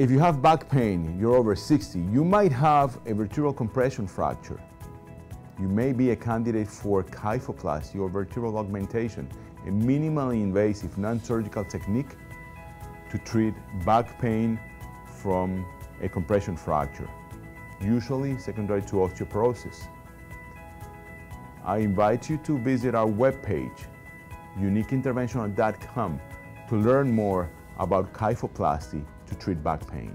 If you have back pain, you're over 60, you might have a vertebral compression fracture. You may be a candidate for kyphoplasty or vertebral augmentation, a minimally invasive non-surgical technique to treat back pain from a compression fracture, usually secondary to osteoporosis. I invite you to visit our webpage, uniqueinterventional.com, to learn more about kyphoplasty to treat back pain.